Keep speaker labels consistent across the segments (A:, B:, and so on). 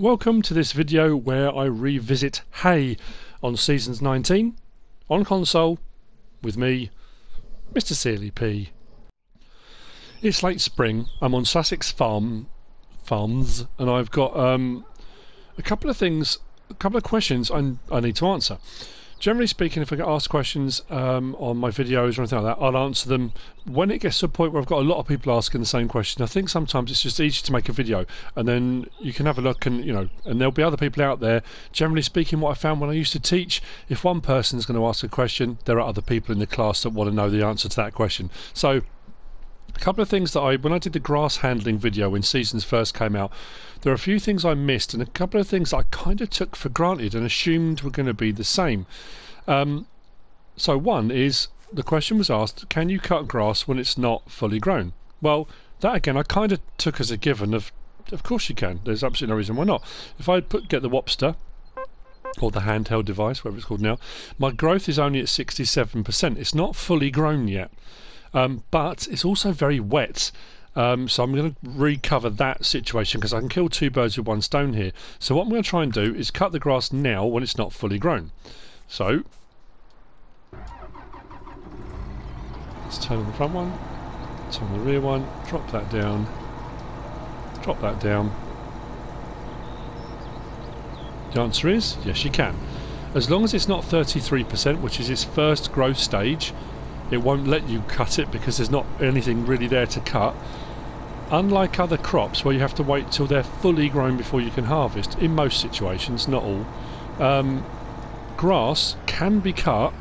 A: Welcome to this video where I revisit Hay on Seasons 19 on console with me, Mr. Sealy P. It's late spring. I'm on Sussex Farm Farms and I've got um, a couple of things, a couple of questions I, I need to answer generally speaking, if I get asked questions um, on my videos or anything like that, I'll answer them when it gets to a point where I've got a lot of people asking the same question. I think sometimes it's just easier to make a video and then you can have a look and, you know, and there'll be other people out there. Generally speaking, what I found when I used to teach, if one person is going to ask a question, there are other people in the class that want to know the answer to that question. So a couple of things that I, when I did the grass handling video when seasons first came out, there are a few things I missed and a couple of things I kind of took for granted and assumed were going to be the same. Um, so one is the question was asked, can you cut grass when it's not fully grown? Well, that again I kind of took as a given of, of course you can. There's absolutely no reason why not. If I put get the Wopster or the handheld device, whatever it's called now, my growth is only at 67%. It's not fully grown yet. Um, but it's also very wet. Um, so I'm going to recover that situation because I can kill two birds with one stone here. So what I'm going to try and do is cut the grass now when it's not fully grown. So let's turn on the front one, turn on the rear one, drop that down, drop that down. The answer is yes, you can. As long as it's not 33%, which is its first growth stage, it won't let you cut it because there's not anything really there to cut. Unlike other crops where you have to wait till they're fully grown before you can harvest, in most situations, not all, um, grass can be cut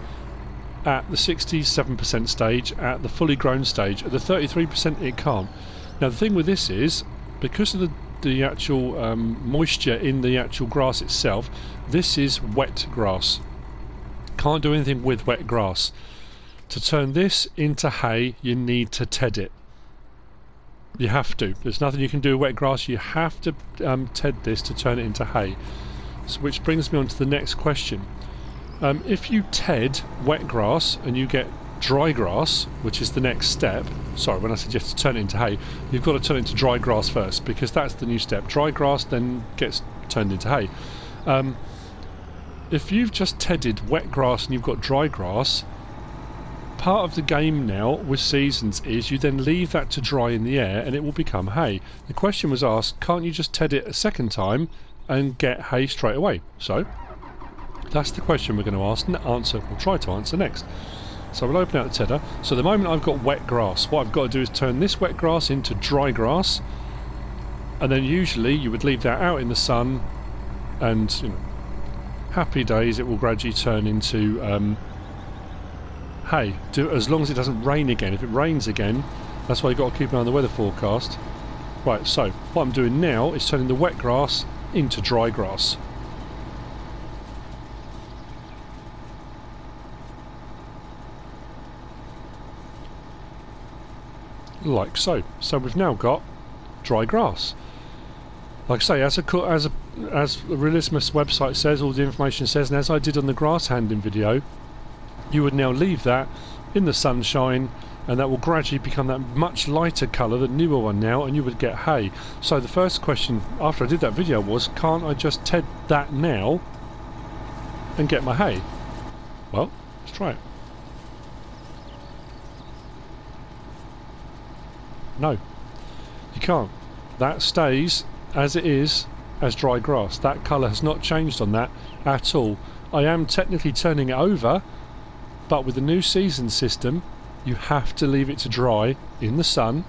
A: at the 67% stage, at the fully grown stage, at the 33% it can't. Now the thing with this is, because of the, the actual um, moisture in the actual grass itself, this is wet grass. Can't do anything with wet grass. To turn this into hay, you need to ted it. You have to. There's nothing you can do with wet grass. You have to um, ted this to turn it into hay. So, which brings me on to the next question. Um, if you ted wet grass and you get dry grass, which is the next step, sorry, when I have to turn it into hay, you've got to turn it into dry grass first because that's the new step. Dry grass then gets turned into hay. Um, if you've just tedded wet grass and you've got dry grass, part of the game now with seasons is you then leave that to dry in the air and it will become hay. The question was asked, can't you just ted it a second time and get hay straight away? So, that's the question we're going to ask and answer, we'll try to answer next. So we'll open out the tedder. So the moment I've got wet grass, what I've got to do is turn this wet grass into dry grass and then usually you would leave that out in the sun and you know, happy days it will gradually turn into um, hay, do, as long as it doesn't rain again. If it rains again, that's why you've got to keep an eye on the weather forecast. Right, so what I'm doing now is turning the wet grass into dry grass. Like so. So we've now got dry grass. Like I say, as a as a as the Realismus website says, all the information says, and as I did on the grass handing video, you would now leave that in the sunshine and that will gradually become that much lighter colour, the newer one now, and you would get hay. So the first question after I did that video was, can't I just ted that now and get my hay? Well, let's try it. No, you can't. That stays as it is as dry grass. That colour has not changed on that at all. I am technically turning it over but with the new season system, you have to leave it to dry in the sun.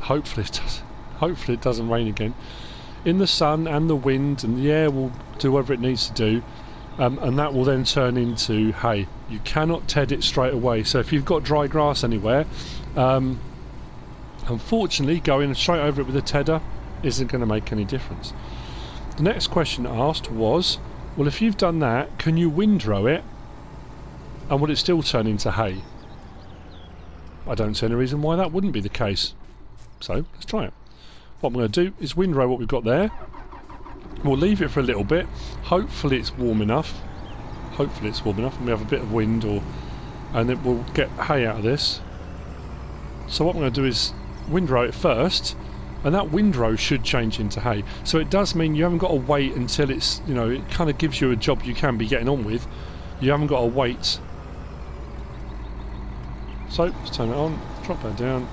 A: Hopefully it does. Hopefully it doesn't rain again. In the sun and the wind and the air will do whatever it needs to do. Um, and that will then turn into hay. You cannot ted it straight away. So if you've got dry grass anywhere, um, unfortunately going straight over it with a tedder isn't going to make any difference. The next question asked was, well if you've done that, can you windrow it and would it still turn into hay? I don't see any reason why that wouldn't be the case. So, let's try it. What I'm going to do is windrow what we've got there. We'll leave it for a little bit. Hopefully it's warm enough. Hopefully it's warm enough and we have a bit of wind or and then we'll get hay out of this. So what I'm going to do is windrow it first and that windrow should change into hay. So it does mean you haven't got to wait until it's, you know, it kind of gives you a job you can be getting on with. You haven't got to wait. So, let's turn it on, drop that down.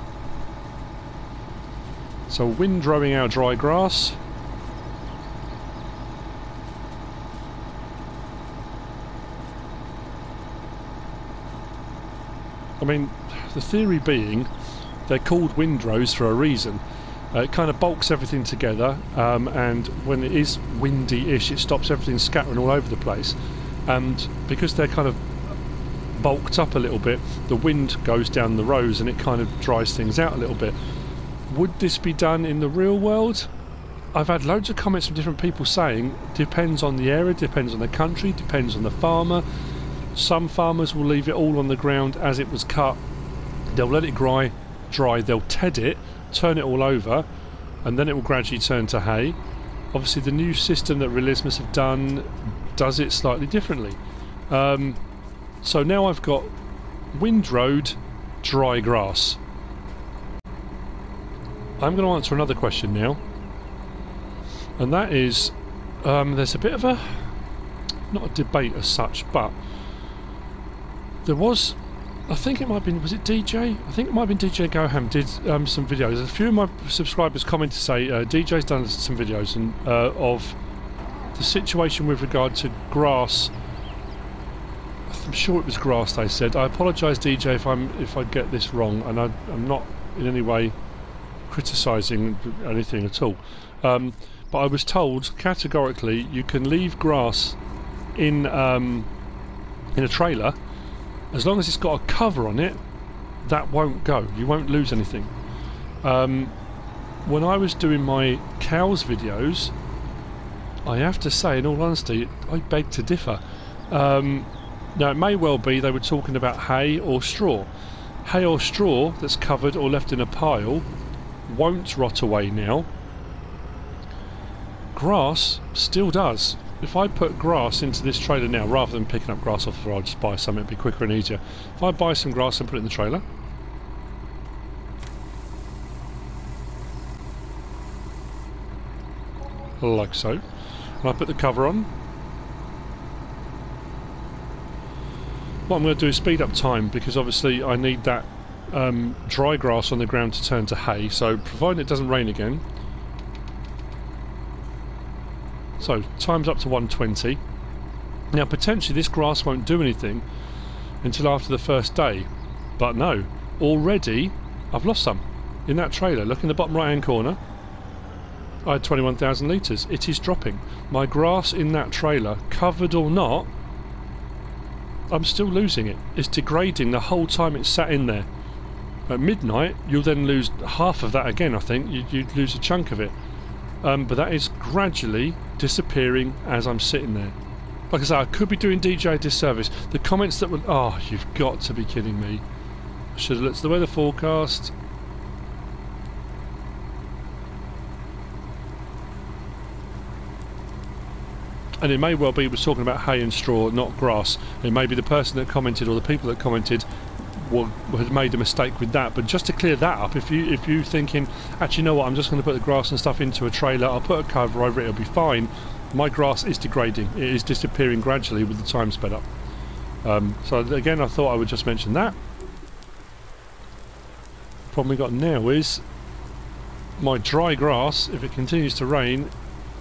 A: So windrowing our dry grass. I mean, the theory being they're called windrows for a reason. Uh, it kind of bulks everything together, um, and when it is windy-ish, it stops everything scattering all over the place. And because they're kind of bulked up a little bit, the wind goes down the rows and it kind of dries things out a little bit. Would this be done in the real world? I've had loads of comments from different people saying depends on the area, depends on the country, depends on the farmer. Some farmers will leave it all on the ground as it was cut. They'll let it dry, dry. They'll ted it, turn it all over, and then it will gradually turn to hay. Obviously, the new system that Realismus have done does it slightly differently. Um, so now I've got windrowed, dry grass. I'm going to answer another question now, and that is um, there's a bit of a not a debate as such, but there was I think it might have been was it DJ? I think it might have been DJ Goham did um, some videos. A few of my subscribers commented to say uh, DJ's done some videos and uh, of the situation with regard to grass. I'm sure it was grass. They said. I apologise, DJ, if I'm if I get this wrong, and I, am not in any way criticising anything at all. Um, but I was told categorically you can leave grass in um, in a trailer as long as it's got a cover on it. That won't go. You won't lose anything. Um, when I was doing my cows videos, I have to say, in all honesty, I beg to differ. Um, now, it may well be they were talking about hay or straw. Hay or straw that's covered or left in a pile won't rot away now. Grass still does. If I put grass into this trailer now, rather than picking up grass off the road, just buy some, it'd be quicker and easier. If I buy some grass and put it in the trailer, like so, and I put the cover on, what I'm going to do is speed up time because obviously I need that um, dry grass on the ground to turn to hay. So providing it doesn't rain again. So time's up to 120 now potentially this grass won't do anything until after the first day. But no already I've lost some. In that trailer look in the bottom right hand corner. I had 21,000 litres. It is dropping. My grass in that trailer covered or not I'm still losing it. It's degrading the whole time it's sat in there. At midnight, you'll then lose half of that again, I think. You, you lose a chunk of it. Um, but that is gradually disappearing as I'm sitting there. Like I say, I could be doing DJ a disservice. The comments that were... Oh, you've got to be kidding me. Should have looked at the weather forecast. And it may well be was talking about hay and straw, not grass. It may be the person that commented or the people that commented had made a mistake with that. But just to clear that up, if you if you thinking, actually, you know what, I'm just going to put the grass and stuff into a trailer. I'll put a cover over it. It'll be fine. My grass is degrading. It is disappearing gradually with the time sped up. Um, so again, I thought I would just mention that. Problem we got now is my dry grass. If it continues to rain,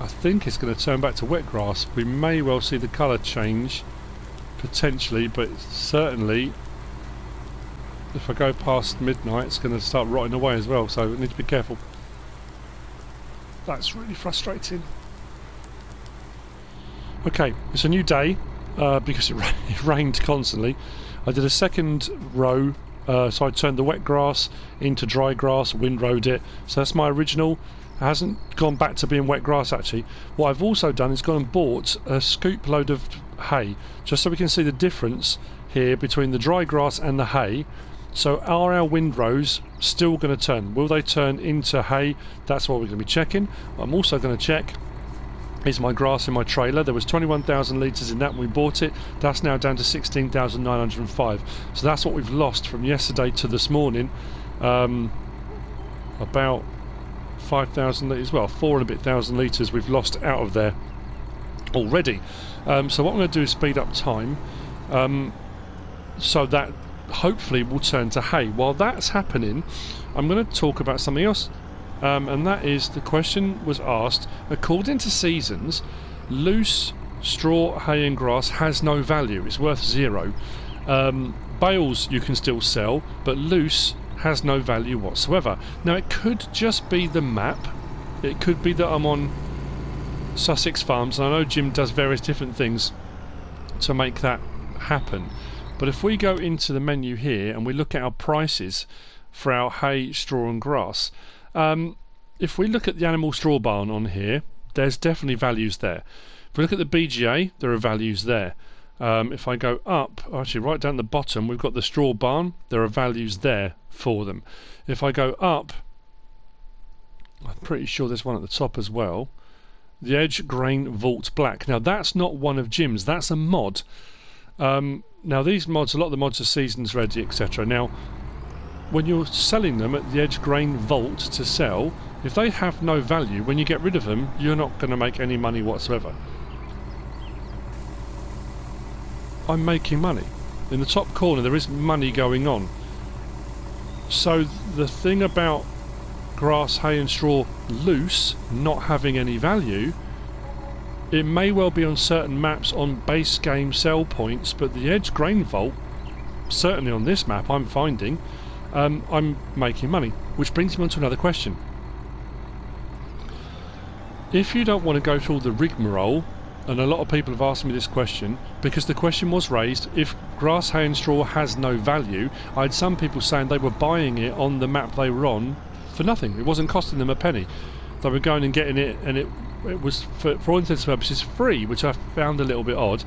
A: I think it's going to turn back to wet grass. We may well see the colour change, potentially, but certainly if I go past midnight it's going to start rotting away as well, so I need to be careful. That's really frustrating. Okay, it's a new day uh, because it, it, rained constantly. I did a second row, uh, so I turned the wet grass into dry grass, windrowed it. So that's my original hasn't gone back to being wet grass actually. What I've also done is gone and bought a scoop load of hay, just so we can see the difference here between the dry grass and the hay. So are our windrows still going to turn? Will they turn into hay? That's what we're going to be checking. I'm also going to check is my grass in my trailer. There was 21,000 litres in that when we bought it. That's now down to 16,905. So that's what we've lost from yesterday to this morning. Um, about 5,000 litres, well, four and a bit thousand litres we've lost out of there already. Um, so what I'm going to do is speed up time um, so that hopefully will turn to hay. While that's happening, I'm going to talk about something else, um, and that is the question was asked according to seasons, loose straw, hay, and grass has no value, it's worth zero. Um, bales you can still sell, but loose has no value whatsoever. Now, it could just be the map, it could be that I'm on Sussex Farms, and I know Jim does various different things to make that happen. But if we go into the menu here and we look at our prices for our hay, straw, and grass, um, if we look at the animal straw barn on here, there's definitely values there. If we look at the BGA, there are values there. Um, if I go up, actually right down the bottom, we've got the straw barn. There are values there for them. If I go up, I'm pretty sure there's one at the top as well. The Edge Grain Vault Black. Now that's not one of Jim's. That's a mod. Um, now these mods, a lot of the mods are seasons ready, etc. Now, when you're selling them at the Edge Grain Vault to sell, if they have no value, when you get rid of them, you're not going to make any money whatsoever. I'm making money. In the top corner there is money going on. So the thing about grass, hay and straw loose not having any value it may well be on certain maps on base game sell points, but the Edge Grain Vault, certainly on this map I'm finding, um, I'm making money. Which brings me on to another question. If you don't want to go through all the rigmarole, and a lot of people have asked me this question, because the question was raised, if grass, hay and straw has no value, I had some people saying they were buying it on the map they were on for nothing. It wasn't costing them a penny. They were going and getting it and it it was for, for all intents and purposes free, which I found a little bit odd.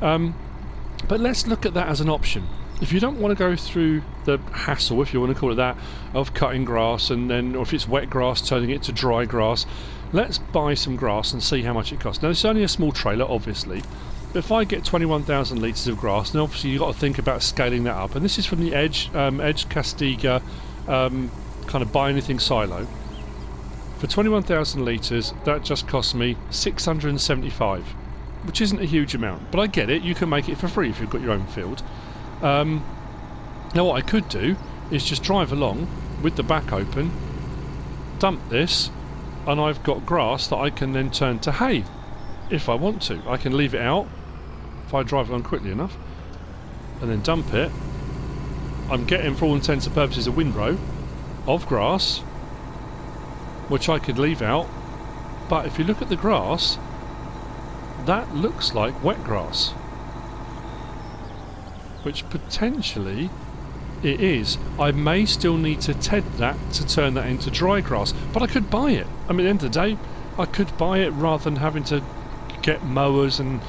A: Um, but let's look at that as an option. If you don't want to go through the hassle, if you want to call it that, of cutting grass and then, or if it's wet grass, turning it to dry grass, let's buy some grass and see how much it costs. Now, it's only a small trailer, obviously, but if I get 21,000 litres of grass, then obviously you've got to think about scaling that up. And this is from the Edge, um, Edge Castiga um, kind of buy anything silo. For 21,000 litres, that just cost me 675, which isn't a huge amount, but I get it, you can make it for free if you've got your own field. Um, now what I could do is just drive along with the back open, dump this, and I've got grass that I can then turn to hay if I want to. I can leave it out if I drive along quickly enough and then dump it. I'm getting, for all intents and purposes, a windrow of grass which I could leave out. But if you look at the grass, that looks like wet grass. Which potentially it is. I may still need to TED that to turn that into dry grass, but I could buy it. I mean, at the end of the day, I could buy it rather than having to get mowers and,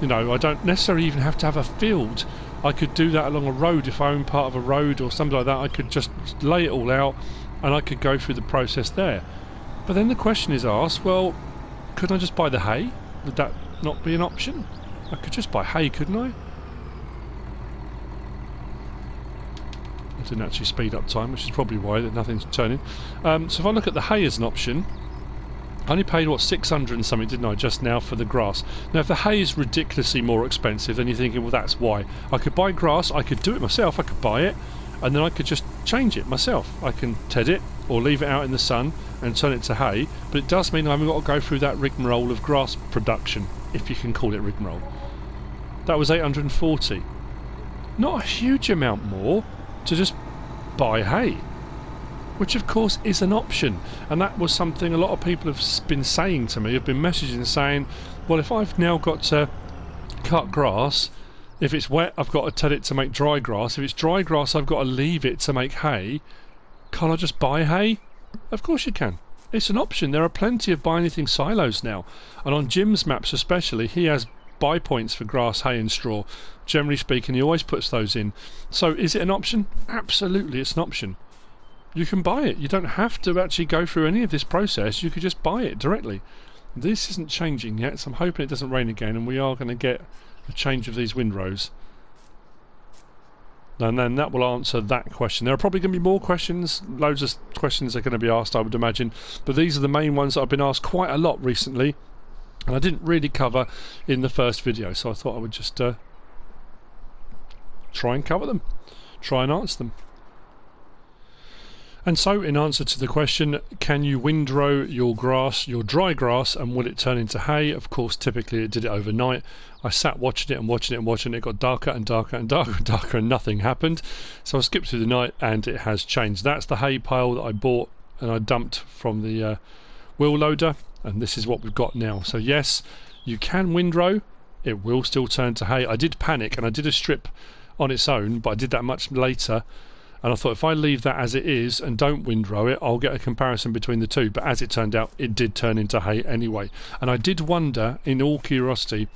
A: you know, I don't necessarily even have to have a field. I could do that along a road if I own part of a road or something like that. I could just lay it all out and I could go through the process there. But then the question is asked, well, couldn't I just buy the hay? Would that not be an option? I could just buy hay, couldn't I? I didn't actually speed up time, which is probably why that nothing's turning. Um, so if I look at the hay as an option, I only paid what 600 and something, didn't I, just now for the grass. Now, if the hay is ridiculously more expensive, then you're thinking, well, that's why. I could buy grass, I could do it myself, I could buy it, and then I could just change it myself. I can TED it or leave it out in the sun and turn it to hay, but it does mean I haven't got to go through that rigmarole of grass production, if you can call it rigmarole. That was 840. Not a huge amount more to just buy hay, which of course is an option, and that was something a lot of people have been saying to me, have been messaging saying, well, if I've now got to cut grass, if it's wet, I've got to tell it to make dry grass. If it's dry grass, I've got to leave it to make hay. Can't I just buy hay? Of course you can. It's an option. There are plenty of buy anything silos now. And on Jim's maps especially, he has buy points for grass, hay and straw. Generally speaking, he always puts those in. So is it an option? Absolutely, it's an option. You can buy it. You don't have to actually go through any of this process. You could just buy it directly. This isn't changing yet, so I'm hoping it doesn't rain again and we are going to get a change of these windrows. and then that will answer that question. There are probably going to be more questions, loads of questions are going to be asked, I would imagine, but these are the main ones that I've been asked quite a lot recently, and I didn't really cover in the first video, so I thought I would just uh, try and cover them, try and answer them. And so, in answer to the question, can you windrow your grass, your dry grass, and will it turn into hay? Of course, typically it did it overnight. I sat watching it and watching it and watching it. It got darker and darker and darker and darker, and nothing happened. So I skipped through the night, and it has changed. That's the hay pile that I bought and I dumped from the uh, wheel loader, and this is what we've got now. So yes, you can windrow. It will still turn to hay. I did panic and I did a strip on its own, but I did that much later and I thought if I leave that as it is and don't windrow it, I'll get a comparison between the two. But as it turned out, it did turn into hay anyway. And I did wonder, in all curiosity,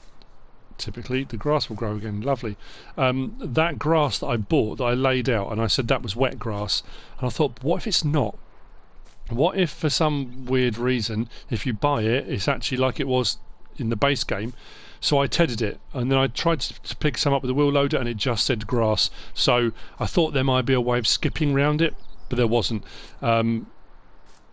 A: typically the grass will grow again. Lovely. Um, that grass that I bought, that I laid out, and I said that was wet grass. And I thought, what if it's not? What if, for some weird reason, if you buy it, it's actually like it was in the base game? So I tedded it, and then I tried to pick some up with the wheel loader, and it just said grass. So I thought there might be a way of skipping around it, but there wasn't. Um,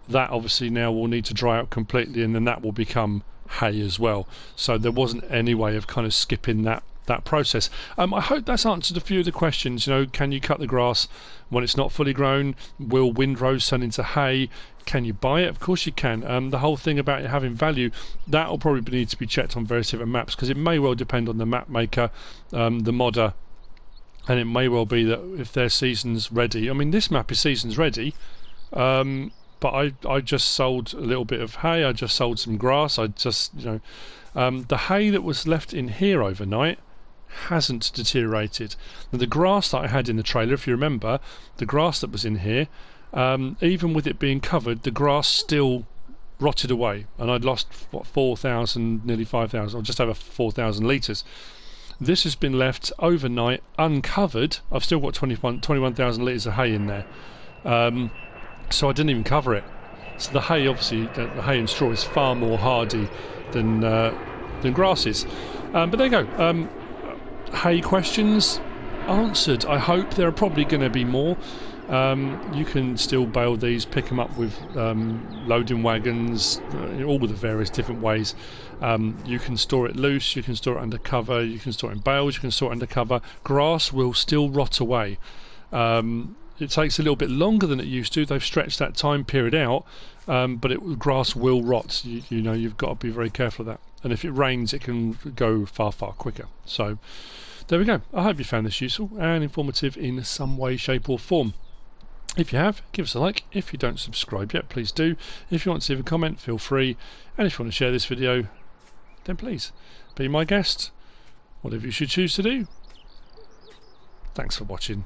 A: that obviously now will need to dry out completely, and then that will become hay as well. So there wasn't any way of kind of skipping that that process. Um, I hope that's answered a few of the questions. You know, can you cut the grass when it's not fully grown? Will windrows turn into hay? Can you buy it? Of course you can. Um, the whole thing about it having value, that will probably need to be checked on various different maps because it may well depend on the map maker, um, the modder, and it may well be that if their season's ready. I mean, this map is season's ready. Um, but I, I just sold a little bit of hay. I just sold some grass. I just, you know, um, the hay that was left in here overnight hasn't deteriorated. Now, the grass that I had in the trailer, if you remember, the grass that was in here, um, even with it being covered, the grass still rotted away, and I'd lost what 4,000, nearly 5,000, or just over 4,000 litres. This has been left overnight uncovered. I've still got 21,000 21, litres of hay in there, um, so I didn't even cover it. So the hay, obviously, the, the hay and straw is far more hardy than uh, than grasses. Um, but there you go. Um, hay questions answered. I hope there are probably going to be more. Um, you can still bale these, pick them up with um, loading wagons, uh, all the various different ways. Um, you can store it loose, you can store it under cover, you can store it in bales, you can store it under cover. Grass will still rot away. Um, it takes a little bit longer than it used to. They've stretched that time period out, um, but it, grass will rot. You, you know, you've got to be very careful of that. And if it rains, it can go far, far quicker. So there we go. I hope you found this useful and informative in some way, shape, or form. If you have, give us a like. If you don't subscribe yet, please do. If you want to leave a comment, feel free. And if you want to share this video, then please be my guest. Whatever you should choose to do. Thanks for watching.